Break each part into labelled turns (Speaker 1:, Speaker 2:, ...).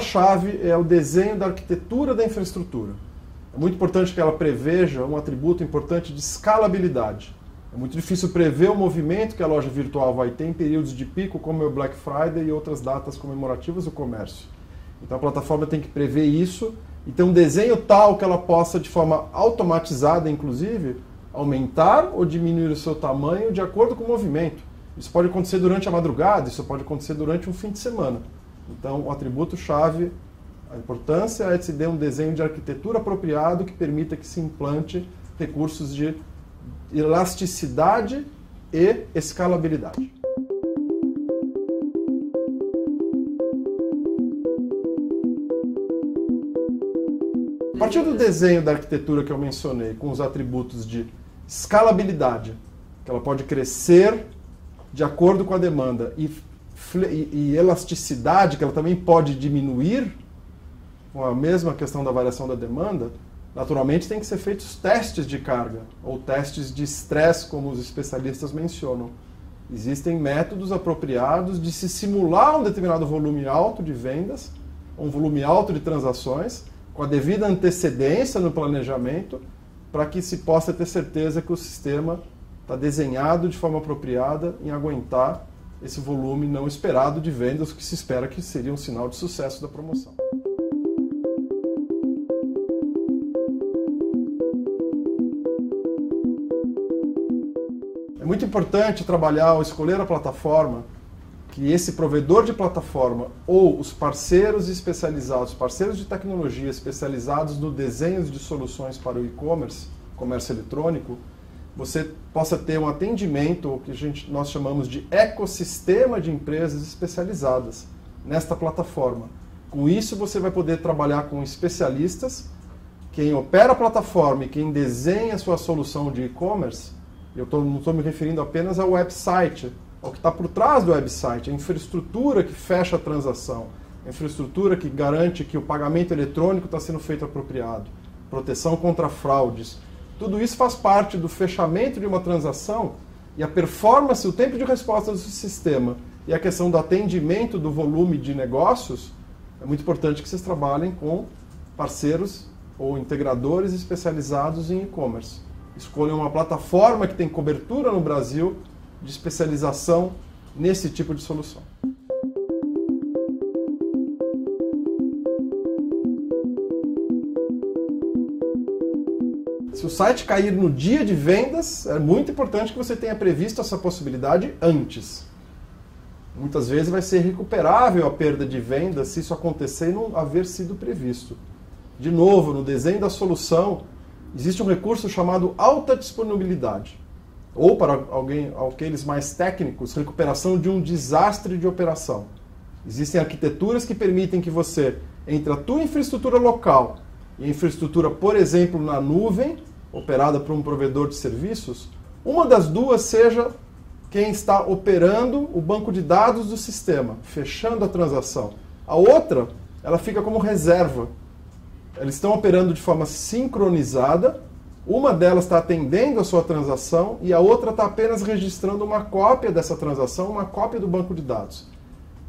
Speaker 1: palavra-chave é o desenho da arquitetura da infraestrutura. É muito importante que ela preveja um atributo importante de escalabilidade. É muito difícil prever o movimento que a loja virtual vai ter em períodos de pico, como é o Black Friday e outras datas comemorativas do comércio. Então a plataforma tem que prever isso e ter um desenho tal que ela possa, de forma automatizada, inclusive, aumentar ou diminuir o seu tamanho de acordo com o movimento. Isso pode acontecer durante a madrugada, isso pode acontecer durante um fim de semana. Então, o atributo-chave, a importância é de se ter um desenho de arquitetura apropriado que permita que se implante recursos de elasticidade e escalabilidade. A partir do desenho da arquitetura que eu mencionei, com os atributos de escalabilidade, que ela pode crescer de acordo com a demanda, e, e, elasticidade, que ela também pode diminuir com a mesma questão da variação da demanda, naturalmente tem que ser feitos testes de carga, ou testes de estresse, como os especialistas mencionam. Existem métodos apropriados de se simular um determinado volume alto de vendas, um volume alto de transações, com a devida antecedência no planejamento, para que se possa ter certeza que o sistema está desenhado de forma apropriada em aguentar esse volume não esperado de vendas, que se espera que seria um sinal de sucesso da promoção. É muito importante trabalhar ou escolher a plataforma que esse provedor de plataforma ou os parceiros especializados, parceiros de tecnologia especializados no desenho de soluções para o e-commerce, comércio eletrônico, você possa ter um atendimento, o que a gente, nós chamamos de ecossistema de empresas especializadas nesta plataforma. Com isso, você vai poder trabalhar com especialistas, quem opera a plataforma e quem desenha a sua solução de e-commerce. Eu tô, não estou me referindo apenas ao website, ao que está por trás do website, a infraestrutura que fecha a transação, a infraestrutura que garante que o pagamento eletrônico está sendo feito apropriado, proteção contra fraudes. Tudo isso faz parte do fechamento de uma transação e a performance, o tempo de resposta do sistema e a questão do atendimento do volume de negócios, é muito importante que vocês trabalhem com parceiros ou integradores especializados em e-commerce. Escolham uma plataforma que tem cobertura no Brasil de especialização nesse tipo de solução. O site cair no dia de vendas, é muito importante que você tenha previsto essa possibilidade antes. Muitas vezes vai ser recuperável a perda de vendas se isso acontecer e não haver sido previsto. De novo, no desenho da solução, existe um recurso chamado alta disponibilidade ou para alguém, aqueles mais técnicos, recuperação de um desastre de operação. Existem arquiteturas que permitem que você, entre a tua infraestrutura local e a infraestrutura, por exemplo, na nuvem, operada por um provedor de serviços, uma das duas seja quem está operando o banco de dados do sistema, fechando a transação. A outra, ela fica como reserva. Eles estão operando de forma sincronizada uma delas está atendendo a sua transação e a outra está apenas registrando uma cópia dessa transação, uma cópia do banco de dados.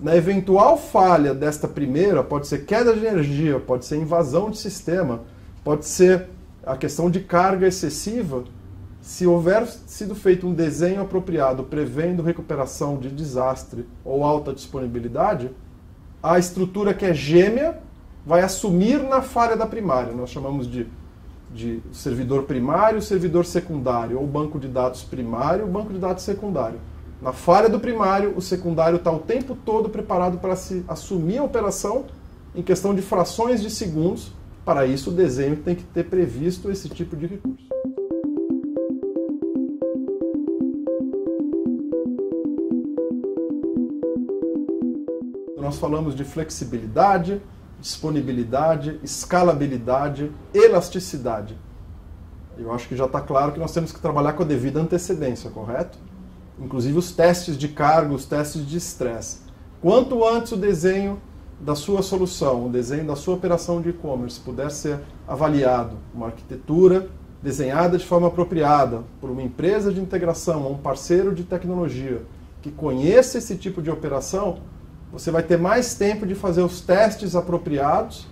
Speaker 1: Na eventual falha desta primeira, pode ser queda de energia, pode ser invasão de sistema, pode ser a questão de carga excessiva. Se houver sido feito um desenho apropriado prevendo recuperação de desastre ou alta disponibilidade, a estrutura que é gêmea vai assumir na falha da primária. Nós chamamos de de servidor primário, servidor secundário, ou banco de dados primário, banco de dados secundário. Na falha do primário, o secundário está o tempo todo preparado para se assumir a operação em questão de frações de segundos. Para isso, o desenho tem que ter previsto esse tipo de recurso. Nós falamos de flexibilidade, disponibilidade, escalabilidade, elasticidade. Eu acho que já está claro que nós temos que trabalhar com a devida antecedência, correto? Inclusive os testes de carga, os testes de estresse. Quanto antes o desenho da sua solução, o desenho da sua operação de e-commerce puder ser avaliado, uma arquitetura desenhada de forma apropriada por uma empresa de integração ou um parceiro de tecnologia que conheça esse tipo de operação, você vai ter mais tempo de fazer os testes apropriados,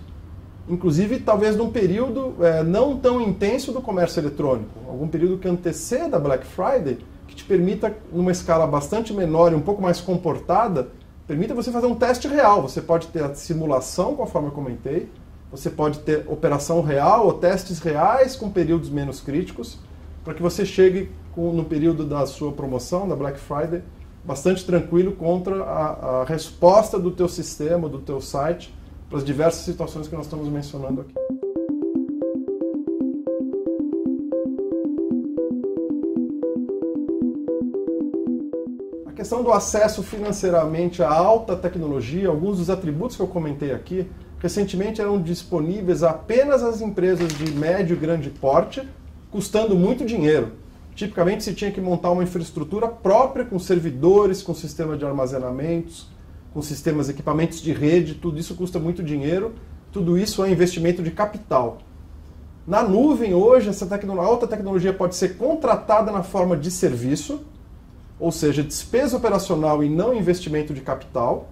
Speaker 1: inclusive talvez num período é, não tão intenso do comércio eletrônico, algum período que anteceda Black Friday, que te permita, numa escala bastante menor e um pouco mais comportada, permita você fazer um teste real. Você pode ter a simulação, conforme eu comentei, você pode ter operação real ou testes reais com períodos menos críticos, para que você chegue com, no período da sua promoção, da Black Friday, bastante tranquilo contra a, a resposta do teu sistema, do teu site, para as diversas situações que nós estamos mencionando aqui. Questão do acesso financeiramente à alta tecnologia, alguns dos atributos que eu comentei aqui, recentemente eram disponíveis apenas às empresas de médio e grande porte, custando muito dinheiro. Tipicamente se tinha que montar uma infraestrutura própria com servidores, com sistema de armazenamentos, com sistemas, equipamentos de rede, tudo isso custa muito dinheiro, tudo isso é investimento de capital. Na nuvem, hoje, essa tecnologia, alta tecnologia pode ser contratada na forma de serviço, ou seja, despesa operacional e não investimento de capital,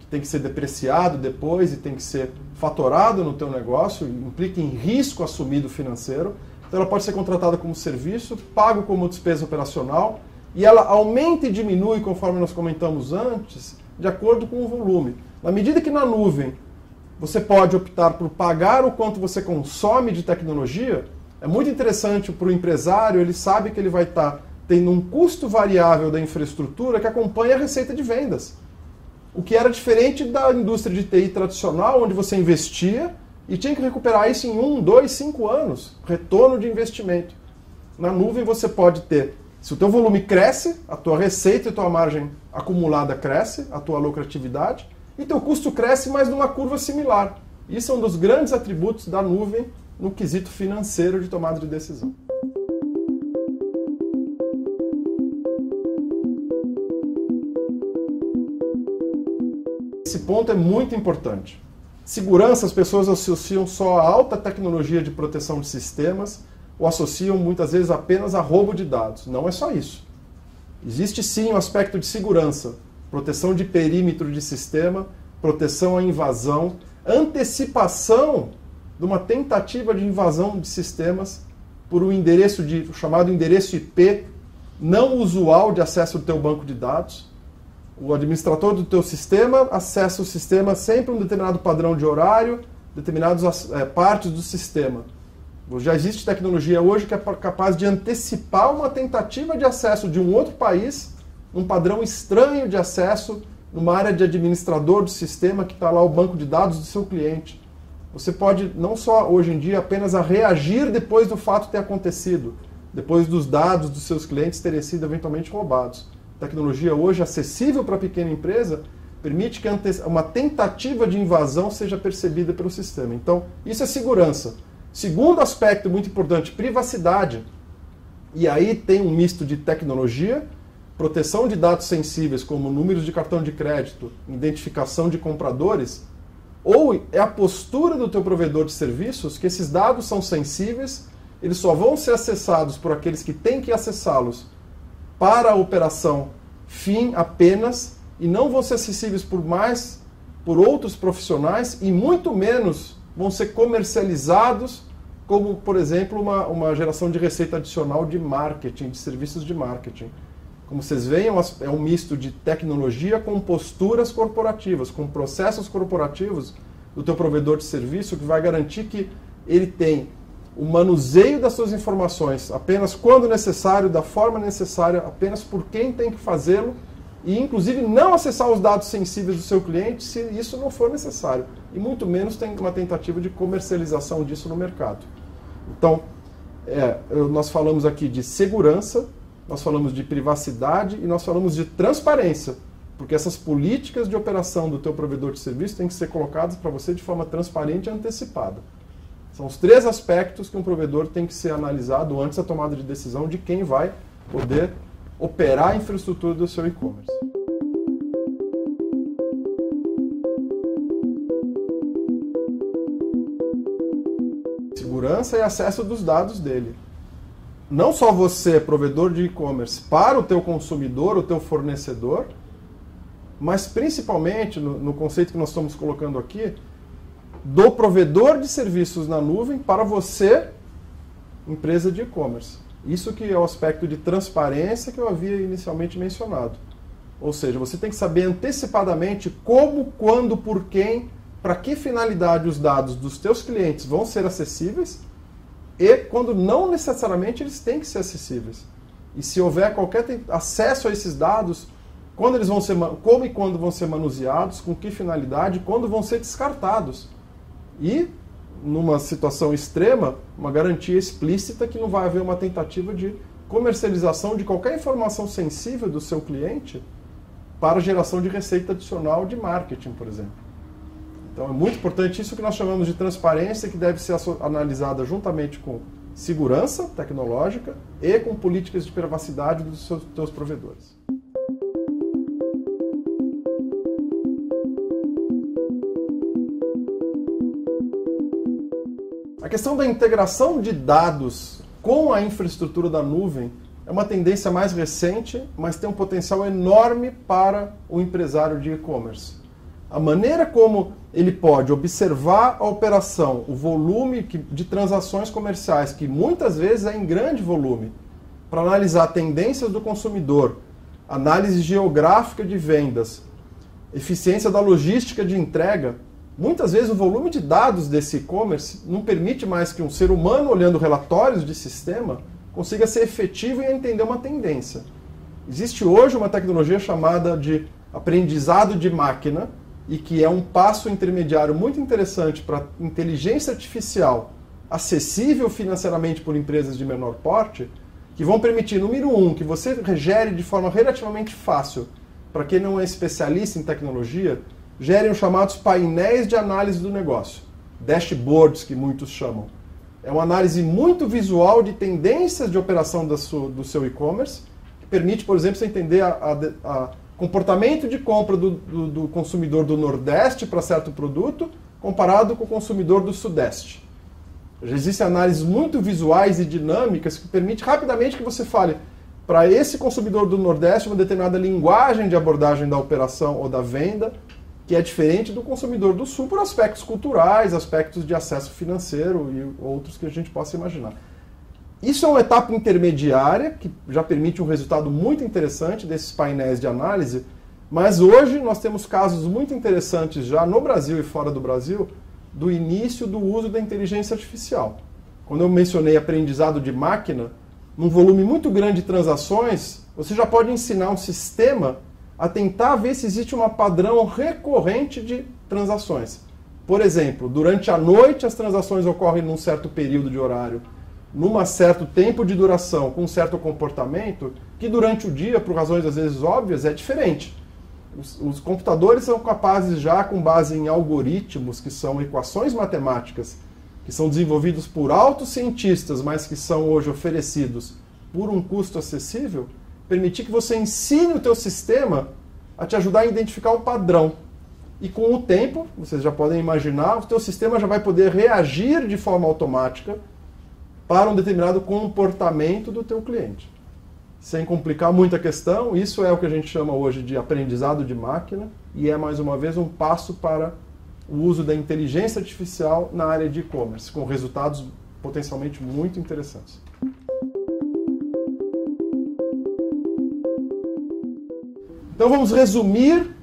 Speaker 1: que tem que ser depreciado depois e tem que ser fatorado no teu negócio, implica em risco assumido financeiro. Então ela pode ser contratada como serviço, pago como despesa operacional, e ela aumenta e diminui, conforme nós comentamos antes, de acordo com o volume. Na medida que na nuvem você pode optar por pagar o quanto você consome de tecnologia, é muito interessante para o empresário, ele sabe que ele vai estar tendo um custo variável da infraestrutura que acompanha a receita de vendas. O que era diferente da indústria de TI tradicional, onde você investia e tinha que recuperar isso em um, dois, cinco anos, retorno de investimento. Na nuvem você pode ter, se o teu volume cresce, a tua receita e a tua margem acumulada cresce, a tua lucratividade, e teu custo cresce, mas numa curva similar. Isso é um dos grandes atributos da nuvem no quesito financeiro de tomada de decisão. Esse ponto é muito importante. Segurança, as pessoas associam só a alta tecnologia de proteção de sistemas ou associam muitas vezes apenas a roubo de dados. Não é só isso. Existe sim o um aspecto de segurança, proteção de perímetro de sistema, proteção à invasão, antecipação de uma tentativa de invasão de sistemas por um endereço de chamado endereço IP não usual de acesso ao teu banco de dados o administrador do teu sistema acessa o sistema sempre um determinado padrão de horário, determinadas é, partes do sistema. Já existe tecnologia hoje que é capaz de antecipar uma tentativa de acesso de um outro país, um padrão estranho de acesso numa área de administrador do sistema que está lá o banco de dados do seu cliente. Você pode não só hoje em dia apenas a reagir depois do fato ter acontecido, depois dos dados dos seus clientes terem sido eventualmente roubados tecnologia hoje acessível para a pequena empresa permite que uma tentativa de invasão seja percebida pelo sistema. Então, isso é segurança. Segundo aspecto muito importante, privacidade. E aí tem um misto de tecnologia, proteção de dados sensíveis como números de cartão de crédito, identificação de compradores, ou é a postura do teu provedor de serviços que esses dados são sensíveis, eles só vão ser acessados por aqueles que têm que acessá-los para a operação fim apenas e não vão ser acessíveis por mais por outros profissionais e muito menos vão ser comercializados como, por exemplo, uma, uma geração de receita adicional de marketing, de serviços de marketing. Como vocês veem, é um misto de tecnologia com posturas corporativas, com processos corporativos do teu provedor de serviço que vai garantir que ele tem o manuseio das suas informações apenas quando necessário, da forma necessária, apenas por quem tem que fazê-lo e inclusive não acessar os dados sensíveis do seu cliente se isso não for necessário. E muito menos tem uma tentativa de comercialização disso no mercado. Então, é, nós falamos aqui de segurança, nós falamos de privacidade e nós falamos de transparência, porque essas políticas de operação do teu provedor de serviço têm que ser colocadas para você de forma transparente e antecipada. São os três aspectos que um provedor tem que ser analisado antes da tomada de decisão de quem vai poder operar a infraestrutura do seu e-commerce. Segurança e acesso dos dados dele. Não só você, provedor de e-commerce, para o teu consumidor, o teu fornecedor, mas principalmente no, no conceito que nós estamos colocando aqui, do provedor de serviços na nuvem para você, empresa de e-commerce. Isso que é o aspecto de transparência que eu havia inicialmente mencionado. Ou seja, você tem que saber antecipadamente como, quando, por quem, para que finalidade os dados dos teus clientes vão ser acessíveis e quando não necessariamente eles têm que ser acessíveis. E se houver qualquer acesso a esses dados, quando eles vão ser, como e quando vão ser manuseados, com que finalidade, quando vão ser descartados. E, numa situação extrema, uma garantia explícita que não vai haver uma tentativa de comercialização de qualquer informação sensível do seu cliente para geração de receita adicional de marketing, por exemplo. Então é muito importante isso que nós chamamos de transparência, que deve ser analisada juntamente com segurança tecnológica e com políticas de privacidade dos seus, provedores. A questão da integração de dados com a infraestrutura da nuvem é uma tendência mais recente, mas tem um potencial enorme para o empresário de e-commerce. A maneira como ele pode observar a operação, o volume de transações comerciais, que muitas vezes é em grande volume, para analisar tendências do consumidor, análise geográfica de vendas, eficiência da logística de entrega, muitas vezes o volume de dados desse e-commerce não permite mais que um ser humano olhando relatórios de sistema consiga ser efetivo e entender uma tendência. Existe hoje uma tecnologia chamada de aprendizado de máquina e que é um passo intermediário muito interessante para inteligência artificial acessível financeiramente por empresas de menor porte, que vão permitir, número um, que você gere de forma relativamente fácil, para quem não é especialista em tecnologia, gere os chamados painéis de análise do negócio, dashboards que muitos chamam. É uma análise muito visual de tendências de operação do seu e-commerce, que permite, por exemplo, você entender a comportamento de compra do, do, do consumidor do Nordeste para certo produto comparado com o consumidor do Sudeste. Já existem análises muito visuais e dinâmicas que permitem rapidamente que você fale para esse consumidor do Nordeste uma determinada linguagem de abordagem da operação ou da venda, que é diferente do consumidor do sul por aspectos culturais, aspectos de acesso financeiro e outros que a gente possa imaginar. Isso é uma etapa intermediária que já permite um resultado muito interessante desses painéis de análise, mas hoje nós temos casos muito interessantes já no Brasil e fora do Brasil do início do uso da inteligência artificial. Quando eu mencionei aprendizado de máquina, num volume muito grande de transações, você já pode ensinar um sistema a tentar ver se existe um padrão recorrente de transações. Por exemplo, durante a noite as transações ocorrem num certo período de horário, num certo tempo de duração, com um certo comportamento, que durante o dia, por razões às vezes óbvias, é diferente. Os, os computadores são capazes já, com base em algoritmos, que são equações matemáticas, que são desenvolvidos por altos cientistas, mas que são hoje oferecidos por um custo acessível, permitir que você ensine o teu sistema a te ajudar a identificar um padrão. E com o tempo, vocês já podem imaginar, o teu sistema já vai poder reagir de forma automática para um determinado comportamento do teu cliente. Sem complicar muito a questão, isso é o que a gente chama hoje de aprendizado de máquina e é mais uma vez um passo para o uso da inteligência artificial na área de e-commerce, com resultados potencialmente muito interessantes. Então vamos resumir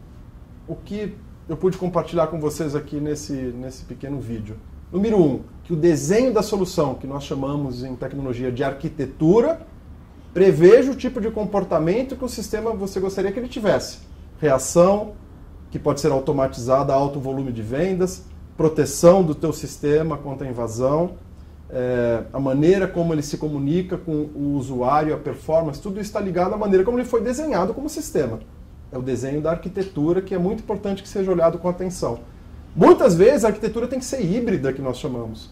Speaker 1: o que eu pude compartilhar com vocês aqui nesse, nesse pequeno vídeo. Número um, que o desenho da solução, que nós chamamos em tecnologia de arquitetura, preveja o tipo de comportamento que o sistema você gostaria que ele tivesse. Reação, que pode ser automatizada, alto volume de vendas, proteção do teu sistema contra a invasão, é, a maneira como ele se comunica com o usuário, a performance, tudo está ligado à maneira como ele foi desenhado como sistema é o desenho da arquitetura que é muito importante que seja olhado com atenção. Muitas vezes a arquitetura tem que ser híbrida, que nós chamamos.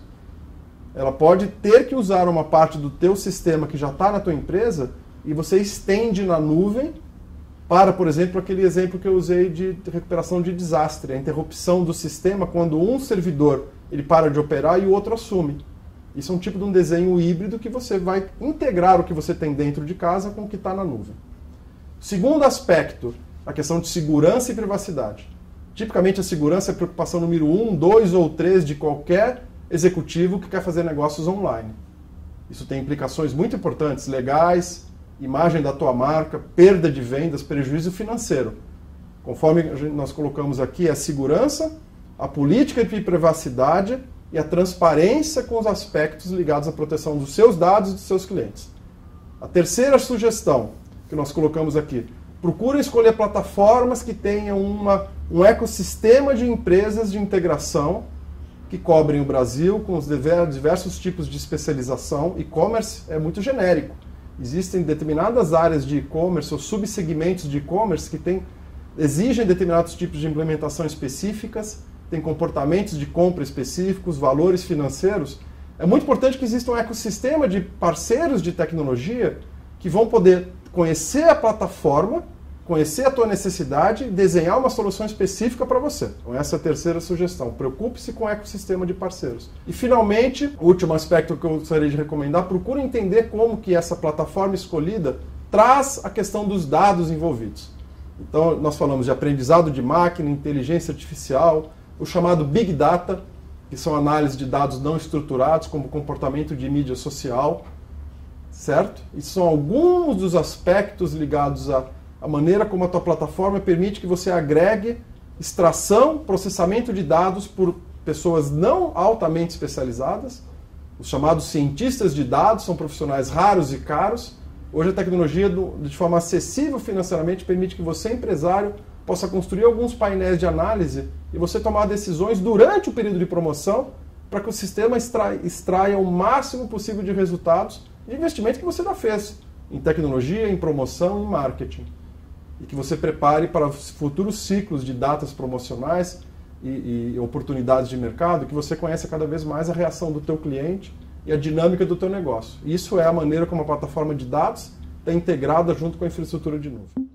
Speaker 1: Ela pode ter que usar uma parte do teu sistema que já está na tua empresa e você estende na nuvem para, por exemplo, aquele exemplo que eu usei de recuperação de desastre, a interrupção do sistema quando um servidor ele para de operar e o outro assume. Isso é um tipo de um desenho híbrido que você vai integrar o que você tem dentro de casa com o que está na nuvem. Segundo aspecto, a questão de segurança e privacidade. Tipicamente a segurança é a preocupação número um, dois ou três de qualquer executivo que quer fazer negócios online. Isso tem implicações muito importantes, legais, imagem da tua marca, perda de vendas, prejuízo financeiro. Conforme nós colocamos aqui, a segurança, a política de privacidade e a transparência com os aspectos ligados à proteção dos seus dados e dos seus clientes. A terceira sugestão que nós colocamos aqui, procure escolher plataformas que tenham uma, um ecossistema de empresas de integração que cobrem o Brasil com os diversos tipos de especialização. E-commerce é muito genérico. Existem determinadas áreas de e-commerce ou subsegmentos de e-commerce que tem, exigem determinados tipos de implementação específicas, têm comportamentos de compra específicos, valores financeiros. É muito importante que exista um ecossistema de parceiros de tecnologia que vão poder conhecer a plataforma, conhecer a tua necessidade e desenhar uma solução específica para você. Então essa é a terceira sugestão. Preocupe-se com o ecossistema de parceiros. E finalmente, o último aspecto que eu gostaria de recomendar, procure entender como que essa plataforma escolhida traz a questão dos dados envolvidos. Então, nós falamos de aprendizado de máquina, inteligência artificial, o chamado Big Data, que são análises de dados não estruturados, como comportamento de mídia social, certo? E são alguns dos aspectos ligados à, à maneira como a tua plataforma permite que você agregue extração, processamento de dados por pessoas não altamente especializadas. Os chamados cientistas de dados são profissionais raros e caros. Hoje a tecnologia, de forma acessível financeiramente, permite que você, empresário, possa construir alguns painéis de análise e você tomar decisões durante o período de promoção para que o sistema extraia, extraia o máximo possível de resultados de investimento que você já fez em tecnologia, em promoção, em marketing. E que você prepare para futuros ciclos de datas promocionais e, e oportunidades de mercado, que você conheça cada vez mais a reação do teu cliente e a dinâmica do teu negócio. Isso é a maneira como a plataforma de dados está integrada junto com a infraestrutura de nuvem.